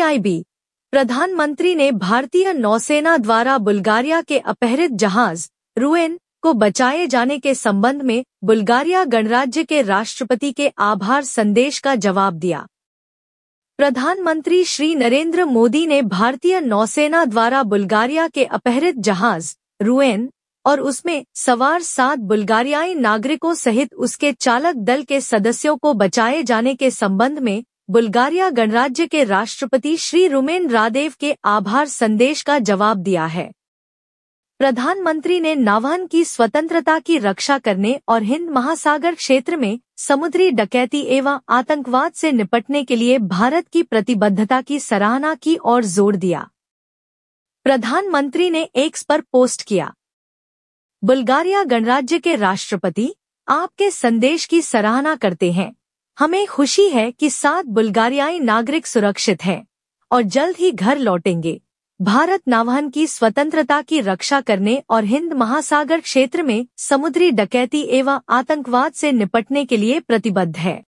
PIB. प्रधानमंत्री ने भारतीय नौसेना द्वारा बुल्गारिया के अपहरित जहाज़, रुएन, को बचाए जाने के संबंध में बुल्गारिया गणराज्य के राष्ट्रपति के आभार संदेश का जवाब दिया। प्रधानमंत्री श्री नरेंद्र मोदी ने भारतीय नौसेना द्वारा बुल्गारिया के अपहरित जहाज़, रुएन, और उसमें सवार सात बुल्गारियाई नागरिकों सहित उसके चालक दल के सदस्यों को बचाए जाने के संबंध में बुल्गारिया गणराज्य के राष्ट्रपति श्री रुमेन रादेव के आभार संदेश का जवाब दिया है। प्रधानमंत्री ने नावहन की स्वतंत्रता की रक्षा करने और हिंद महासागर क्षेत्र में समुद्री डकैती एवं आतंकवाद से निपटने के लिए भारत की प्रतिबद्धता की सराहना की और ज़ोर दिया। प्रधानमंत्री ने एक्स पर पोस्ट किया। बुल्गारिया गणराज्य के राष्ट्रपति आपके संदेश की सराहना करते हैं। हमें खुशी है कि सात बुल्गारियाई नागरिक सुरक्षित हैं और जल्द ही घर लौटेंगे। भारत नावहन की स्वतंत्रता की रक्षा करने और हिंद महासागर क्षेत्र में समुद्री डकैती एवं आतंकवाद से निपटने के लिए प्रतिबद्ध है।